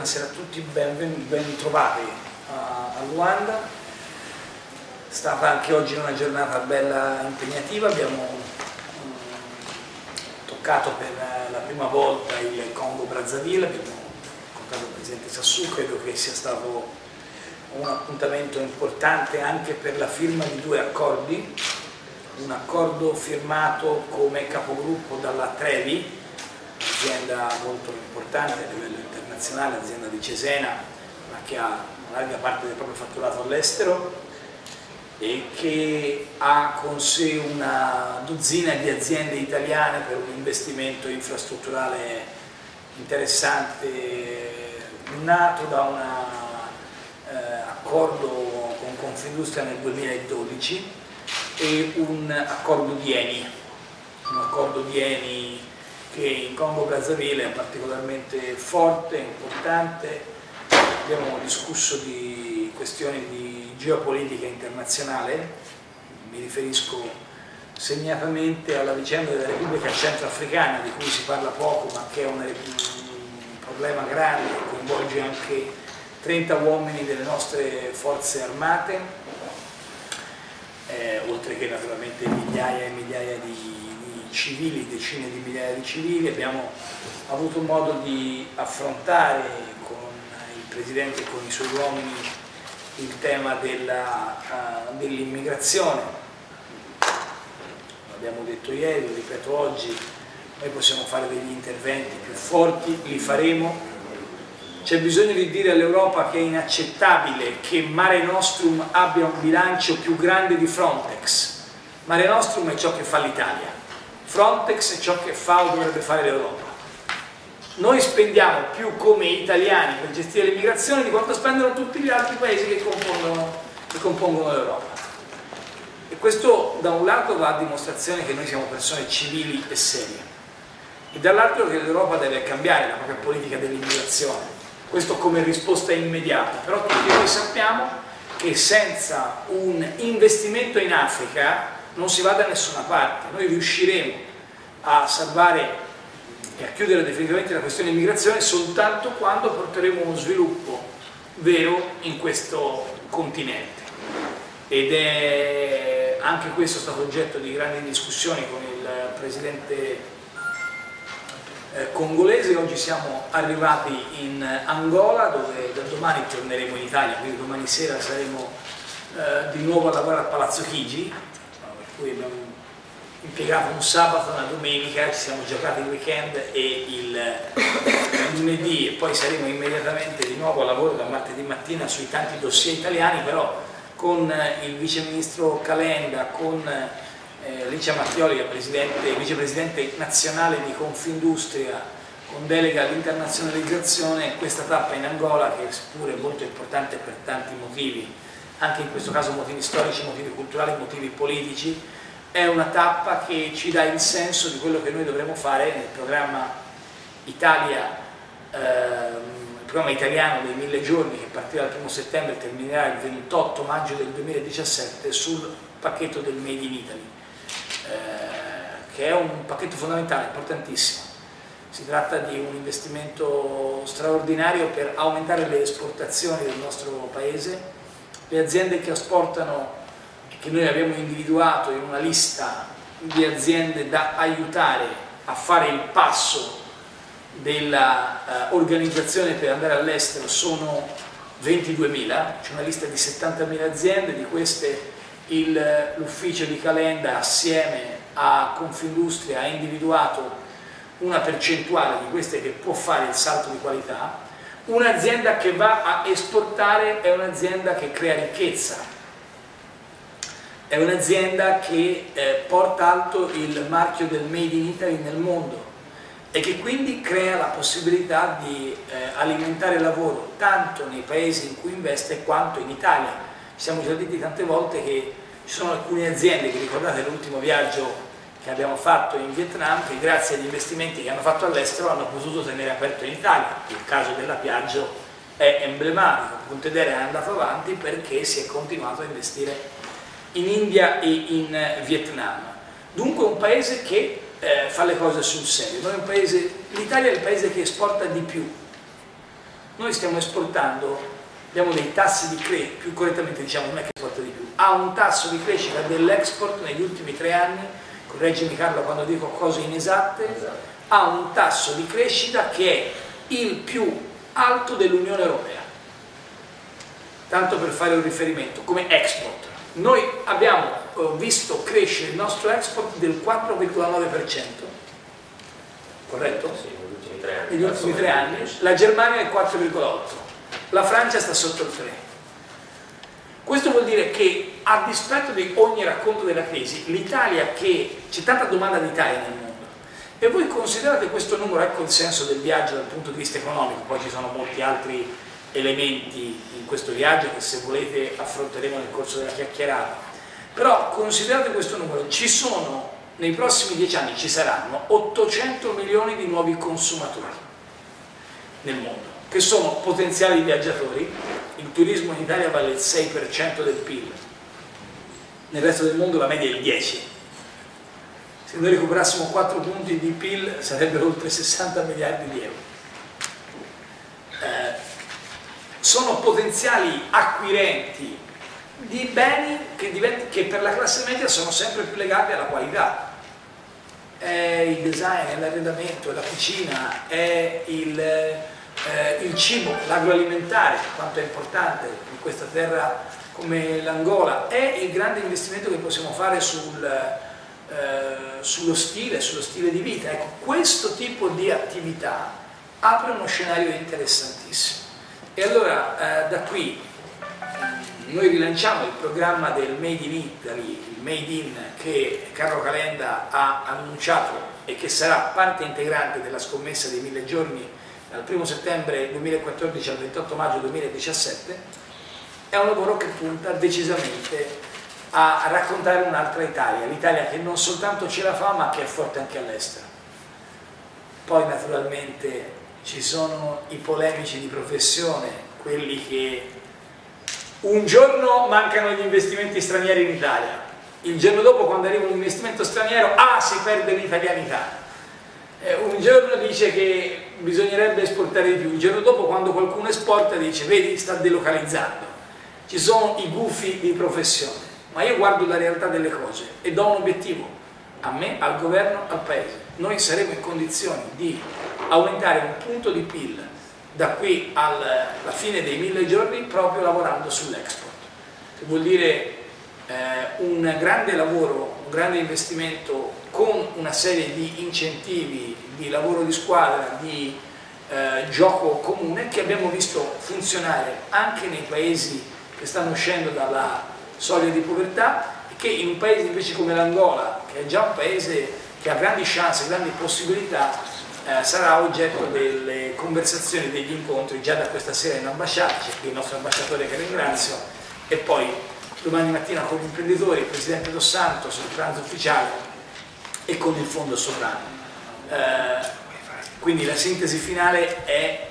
buonasera a tutti, ben, ben trovati a, a Luanda. È stata anche oggi una giornata bella impegnativa, abbiamo um, toccato per la prima volta il Congo Brazzaville, abbiamo incontrato il Presidente Sassou, credo che sia stato un appuntamento importante anche per la firma di due accordi, un accordo firmato come capogruppo dalla Trevi, azienda molto importante a livello internazionale, azienda di Cesena, ma che ha una larga parte del proprio fatturato all'estero e che ha con sé una dozzina di aziende italiane per un investimento infrastrutturale interessante, nato da un eh, accordo con Confindustria nel 2012 e un accordo di Eni, un accordo di Eni che in Congo Brazzaville è particolarmente forte, importante. Abbiamo discusso di questioni di geopolitica internazionale, mi riferisco segnatamente alla vicenda della Repubblica Centroafricana, di cui si parla poco, ma che è un problema grande, coinvolge anche 30 uomini delle nostre forze armate, eh, oltre che naturalmente migliaia e migliaia di civili, decine di migliaia di civili, abbiamo avuto modo di affrontare con il Presidente e con i suoi uomini il tema uh, dell'immigrazione, l'abbiamo detto ieri, lo ripeto oggi, noi possiamo fare degli interventi più forti, li faremo, c'è bisogno di dire all'Europa che è inaccettabile che Mare Nostrum abbia un bilancio più grande di Frontex, Mare Nostrum è ciò che fa l'Italia, Frontex è ciò che fa o dovrebbe fare l'Europa. Noi spendiamo più come italiani per gestire l'immigrazione di quanto spendono tutti gli altri paesi che compongono, compongono l'Europa. E questo da un lato va a dimostrazione che noi siamo persone civili e serie, e dall'altro che l'Europa deve cambiare la propria politica dell'immigrazione. Questo come risposta immediata, però tutti noi sappiamo che senza un investimento in Africa non si va da nessuna parte. Noi riusciremo a salvare e a chiudere definitivamente la questione immigrazione soltanto quando porteremo uno sviluppo vero in questo continente. Ed è anche questo stato oggetto di grandi discussioni con il presidente eh, congolese. Oggi siamo arrivati in Angola dove da domani torneremo in Italia, quindi domani sera saremo eh, di nuovo a lavorare a Palazzo Chigi cui abbiamo impiegato un sabato, una domenica, ci siamo giocati il weekend e il lunedì e poi saremo immediatamente di nuovo a lavoro da martedì mattina sui tanti dossier italiani, però con il vice ministro Calenda, con eh, Licia Mattioli, vicepresidente nazionale di Confindustria, con delega all'internazionalizzazione, questa tappa in Angola, che pure è molto importante per tanti motivi, anche in questo caso motivi storici, motivi culturali, motivi politici, è una tappa che ci dà il senso di quello che noi dovremo fare nel programma Italia, ehm, il programma italiano dei mille giorni che partirà il 1 settembre e terminerà il 28 maggio del 2017 sul pacchetto del Made in Italy, eh, che è un pacchetto fondamentale, importantissimo. Si tratta di un investimento straordinario per aumentare le esportazioni del nostro paese, le aziende che esportano, che noi abbiamo individuato in una lista di aziende da aiutare a fare il passo dell'organizzazione uh, per andare all'estero sono 22.000, c'è una lista di 70.000 aziende, di queste l'ufficio di Calenda assieme a Confindustria ha individuato una percentuale di queste che può fare il salto di qualità Un'azienda che va a esportare è un'azienda che crea ricchezza, è un'azienda che eh, porta alto il marchio del Made in Italy nel mondo e che quindi crea la possibilità di eh, alimentare lavoro tanto nei paesi in cui investe quanto in Italia. Ci siamo già detti tante volte che ci sono alcune aziende, che ricordate l'ultimo viaggio che abbiamo fatto in Vietnam che grazie agli investimenti che hanno fatto all'estero hanno potuto tenere aperto in Italia. Il caso della Piaggio è emblematico, Pontedera è andato avanti perché si è continuato a investire in India e in Vietnam. Dunque un paese che eh, fa le cose sul serio. L'Italia è il paese che esporta di più noi stiamo esportando, abbiamo dei tassi di crescita, più correttamente diciamo non è che esporta di più, ha un tasso di crescita dell'export negli ultimi tre anni, correggimi Carlo quando dico cose inesatte, ha un tasso di crescita che è il più alto dell'Unione Europea. Tanto per fare un riferimento, come export. Noi abbiamo eh, visto crescere il nostro export del 4,9%, corretto? Sì, negli ultimi tre anni. Negli ultimi tre anni. La Germania è il 4,8%, la Francia sta sotto il 3%. Questo vuol dire che a dispetto di ogni racconto della crisi, l'Italia che c'è tanta domanda d'Italia nel mondo e voi considerate questo numero, ecco il senso del viaggio dal punto di vista economico, poi ci sono molti altri elementi in questo viaggio che se volete affronteremo nel corso della chiacchierata, però considerate questo numero, ci sono nei prossimi dieci anni ci saranno 800 milioni di nuovi consumatori nel mondo, che sono potenziali viaggiatori, il turismo in Italia vale il 6% del PIL, nel resto del mondo la media è il 10%. Se noi recuperassimo 4 punti di PIL sarebbero oltre 60 miliardi di euro. Eh, sono potenziali acquirenti di beni che, che, per la classe media sono sempre più legati alla qualità. È il design, è l'arredamento, è la cucina, è il, il cibo, l'agroalimentare, quanto è importante in questa terra come l'Angola, è il grande investimento che possiamo fare sul, eh, sullo stile, sullo stile di vita. Ecco, questo tipo di attività apre uno scenario interessantissimo. E allora eh, da qui mm, noi rilanciamo il programma del Made in Italy, il Made in che Carlo Calenda ha annunciato e che sarà parte integrante della scommessa dei mille giorni dal 1 settembre 2014 al 28 maggio 2017, è un lavoro che punta decisamente a raccontare un'altra Italia, l'Italia che non soltanto ce la fa ma che è forte anche all'estero. Poi naturalmente ci sono i polemici di professione, quelli che un giorno mancano gli investimenti stranieri in Italia, il giorno dopo quando arriva un investimento straniero, ah si perde l'italianità. Eh, un giorno dice che bisognerebbe esportare di più, il giorno dopo quando qualcuno esporta dice vedi sta delocalizzando. Ci sono i gufi di professione ma io guardo la realtà delle cose e do un obiettivo a me, al governo, al paese. Noi saremo in condizioni di aumentare un punto di PIL da qui alla fine dei mille giorni proprio lavorando sull'export, che vuol dire eh, un grande lavoro, grande investimento con una serie di incentivi, di lavoro di squadra, di eh, gioco comune che abbiamo visto funzionare anche nei paesi che stanno uscendo dalla soglia di povertà e che in un paese invece come l'Angola, che è già un paese che ha grandi chance, grandi possibilità, eh, sarà oggetto delle conversazioni, degli incontri già da questa sera in ambasciata, c'è il nostro ambasciatore che ringrazio, e poi domani mattina con gli imprenditori, il Presidente Dos Santos, il pranzo ufficiale e con il Fondo Sovrano. Eh, quindi la sintesi finale è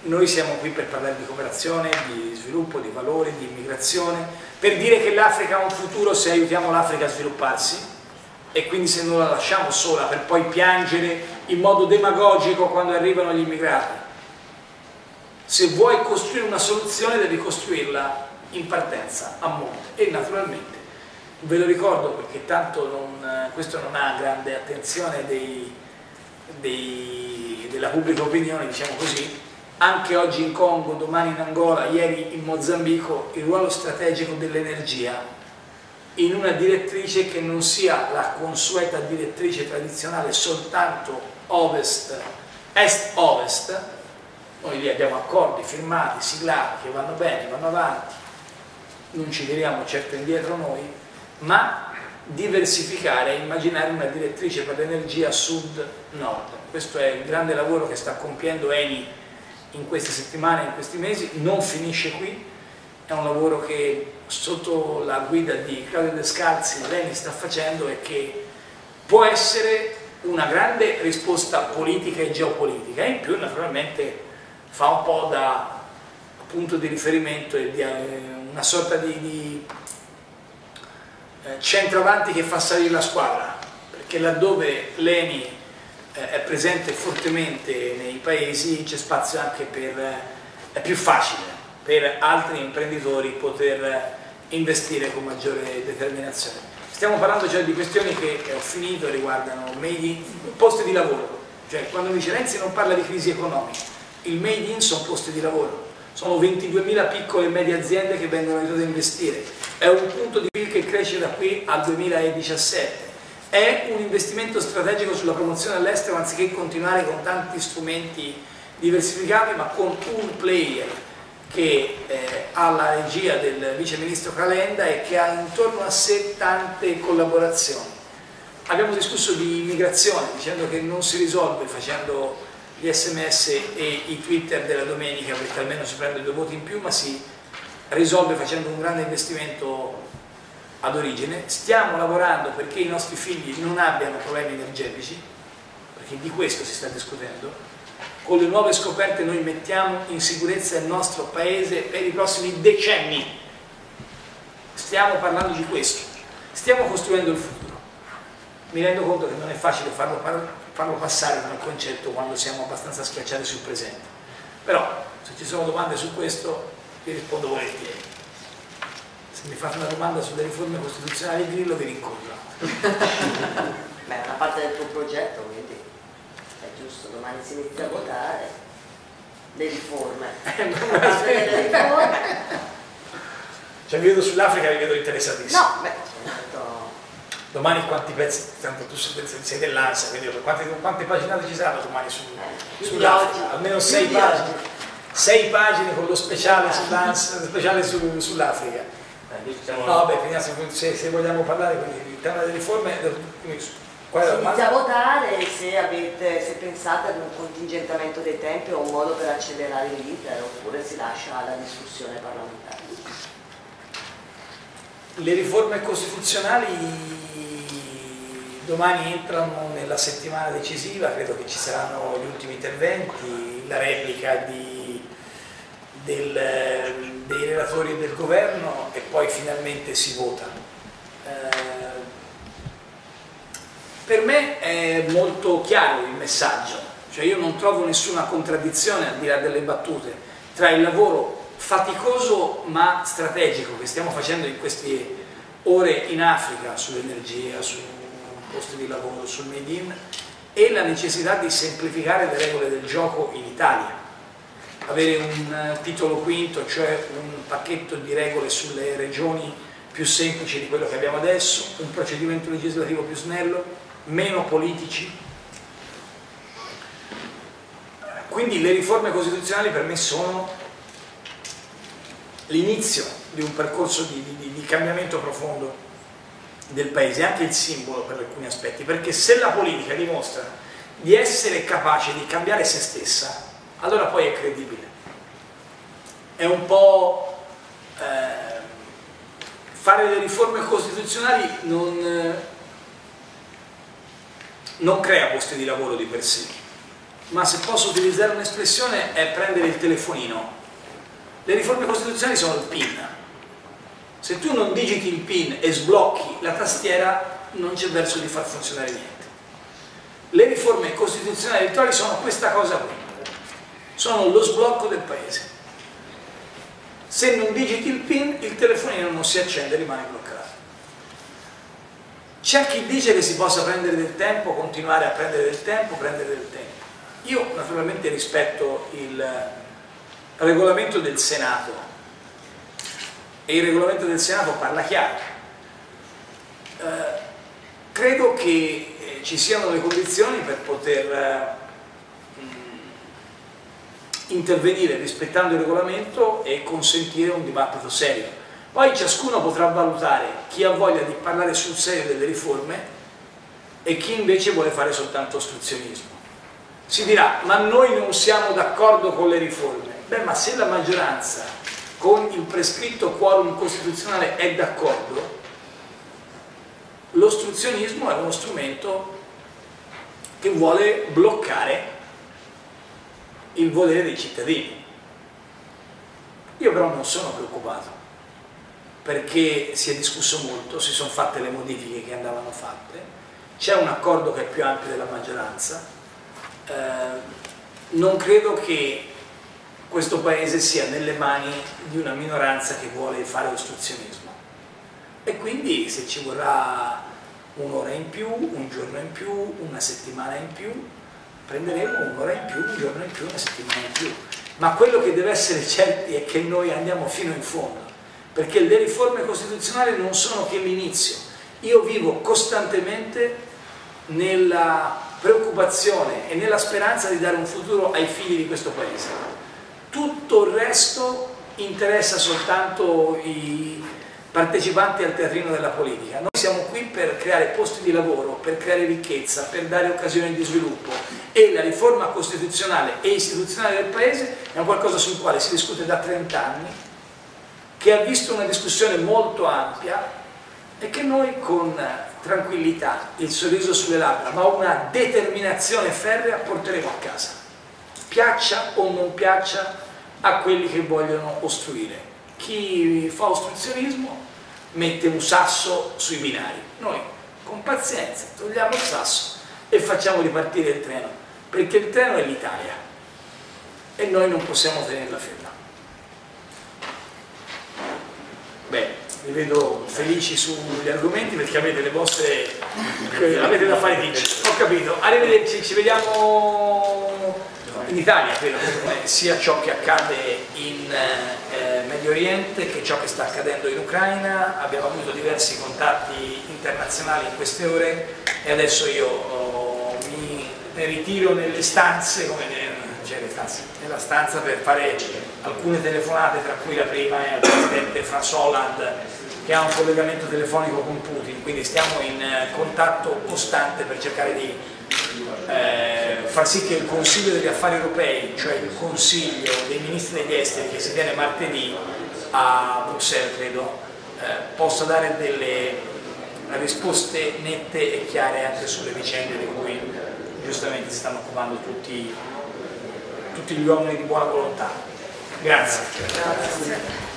noi siamo qui per parlare di cooperazione, di sviluppo, di valori, di immigrazione, per dire che l'Africa ha un futuro se aiutiamo l'Africa a svilupparsi e quindi se non la lasciamo sola per poi piangere in modo demagogico quando arrivano gli immigrati. Se vuoi costruire una soluzione devi costruirla in partenza, a monte. E naturalmente ve lo ricordo perché tanto non, questo non ha grande attenzione dei, dei, della pubblica opinione, diciamo così, anche oggi in Congo, domani in Angola, ieri in Mozambico, il ruolo strategico dell'energia in una direttrice che non sia la consueta direttrice tradizionale soltanto ovest, est-ovest, noi lì abbiamo accordi firmati, siglati, che vanno bene, vanno avanti, non ci tiriamo certo indietro noi, ma diversificare e immaginare una direttrice per l'energia sud-nord. Questo è il grande lavoro che sta compiendo Eni in queste settimane, in questi mesi, non finisce qui, è un lavoro che sotto la guida di Claudio Descalzi lei sta facendo e che può essere una grande risposta politica e geopolitica. E in più naturalmente fa un po' da punto di riferimento e di eh, una sorta di, di eh, che fa salire la squadra perché laddove l'ENI eh, eh, è presente fortemente nei paesi, c'è spazio anche per, eh, è più facile per altri imprenditori poter investire con maggiore determinazione. Stiamo parlando cioè di questioni che, ho finito, riguardano made posti di lavoro, cioè quando dice Renzi non parla di crisi economica, il made in sono posti di lavoro, sono 22.000 piccole e medie aziende che vengono aiutate a investire, è un punto di PIL che cresce da qui al 2017, è un investimento strategico sulla promozione all'estero anziché continuare con tanti strumenti diversificati ma con un player che eh, ha la regia del vice ministro Calenda e che ha intorno a sé tante collaborazioni. Abbiamo discusso di immigrazione dicendo che non si risolve facendo gli sms e i twitter della domenica perché almeno si prende due voti in più ma si risolve facendo un grande investimento ad origine. Stiamo lavorando perché i nostri figli non abbiano problemi energetici perché di questo si sta discutendo con le nuove scoperte noi mettiamo in sicurezza il nostro paese per i prossimi decenni. Stiamo parlando di questo, stiamo costruendo il futuro. Mi rendo conto che non è facile farlo, farlo passare come concetto quando siamo abbastanza schiacciati sul presente. Però se ci sono domande su questo vi rispondo volentieri. Se mi fate una domanda sulle riforme costituzionali Grillo vi rincontro. Beh, una parte del tuo progetto, quindi giusto, domani si inizia a votare le riforme. le riforme. Cioè vi vedo sull'Africa, vi vedo interessatissimo. No, beh, certo. Domani quanti pezzi, tanto tu sei dell'ANSA, quindi quante, quante paginate ci saranno domani su, eh, sull'Africa? Almeno sei pagine. Sei pagine con lo speciale speciale su, sull'Africa. Eh, no, vabbè, finiamo, se, se, vogliamo parlare, quindi il tema delle riforme, si inizia a votare se, avete, se pensate ad un contingentamento dei tempi o un modo per accelerare l'iter oppure si lascia alla discussione parlamentare. Le riforme costituzionali domani entrano nella settimana decisiva, credo che ci saranno gli ultimi interventi, la replica di, del, dei relatori del governo e poi finalmente si vota. Eh, per me è molto chiaro il messaggio, cioè io non trovo nessuna contraddizione al di là delle battute tra il lavoro faticoso ma strategico che stiamo facendo in queste ore in Africa sull'energia, sui posti di lavoro, sul made in e la necessità di semplificare le regole del gioco in Italia. Avere un eh, titolo quinto, cioè un pacchetto di regole sulle regioni più semplici di quello che abbiamo adesso, un procedimento legislativo più snello, meno politici. Quindi le riforme costituzionali per me sono l'inizio di un percorso di, di, di, cambiamento profondo del paese, anche il simbolo per alcuni aspetti, perché se la politica dimostra di essere capace di cambiare se stessa, allora poi è credibile. È un po' eh, fare le riforme costituzionali non... Eh, non crea posti di lavoro di per sé, ma se posso utilizzare un'espressione è prendere il telefonino. Le riforme costituzionali sono il PIN. Se tu non digiti il PIN e sblocchi la tastiera, non c'è verso di far funzionare niente. Le riforme costituzionali elettorali sono questa cosa qui, sono lo sblocco del paese. Se non digiti il PIN, il telefonino non si accende rimane bloccato. C'è chi dice che si possa prendere del tempo, continuare a prendere del tempo, prendere del tempo. Io naturalmente rispetto il regolamento del Senato e il regolamento del Senato parla chiaro. Eh, credo che eh, ci siano le condizioni per poter eh, intervenire rispettando il regolamento e consentire un dibattito serio poi ciascuno potrà valutare chi ha voglia di parlare sul serio delle riforme e chi invece vuole fare soltanto ostruzionismo. Si dirà, ma noi non siamo d'accordo con le riforme. Beh, ma se la maggioranza con il prescritto quorum costituzionale è d'accordo, l'ostruzionismo è uno strumento che vuole bloccare il volere dei cittadini. Io però non sono preoccupato perché si è discusso molto, si sono fatte le modifiche che andavano fatte, c'è un accordo che è più ampio della maggioranza, eh, non credo che questo paese sia nelle mani di una minoranza che vuole fare ostruzionismo e quindi se ci vorrà un'ora in più, un giorno in più, una settimana in più, prenderemo un'ora in più, un giorno in più, una settimana in più. Ma quello che deve essere certi è che noi andiamo fino in fondo, perché le riforme costituzionali non sono che l'inizio. Io vivo costantemente nella preoccupazione e nella speranza di dare un futuro ai figli di questo paese. Tutto il resto interessa soltanto i partecipanti al terreno della politica. Noi siamo qui per creare posti di lavoro, per creare ricchezza, per dare occasioni di sviluppo e la riforma costituzionale e istituzionale del Paese è un qualcosa sul quale si discute da 30 anni, che ha visto una discussione molto ampia e che noi con tranquillità, il sorriso sulle labbra, ma una determinazione ferrea porteremo a casa, piaccia o non piaccia a quelli che vogliono ostruire. Chi fa ostruzionismo mette un sasso sui binari, noi con pazienza togliamo il sasso e facciamo ripartire il treno, perché il treno è l'Italia e noi non possiamo tenerla ferma. Bene vi vedo felici sugli argomenti perché avete le vostre avete da fare vincere ho capito, arrivederci, ci vediamo in Italia credo sia ciò che accade in eh, Medio Oriente che ciò che sta accadendo in Ucraina. Abbiamo avuto diversi contatti internazionali in queste ore e adesso io oh, mi ritiro nelle stanze come cioè nella stanza per fare alcune telefonate tra cui la prima è al presidente François Hollande che ha un collegamento telefonico con Putin, quindi stiamo in eh, contatto costante per cercare di eh, far sì che il Consiglio degli Affari Europei, cioè il Consiglio dei Ministri degli Esteri che si tiene martedì a Bruxelles, credo, eh, possa dare delle risposte nette e chiare anche sulle vicende di cui giustamente si stanno occupando tutti, tutti gli uomini di buona volontà. Grazie. Grazie.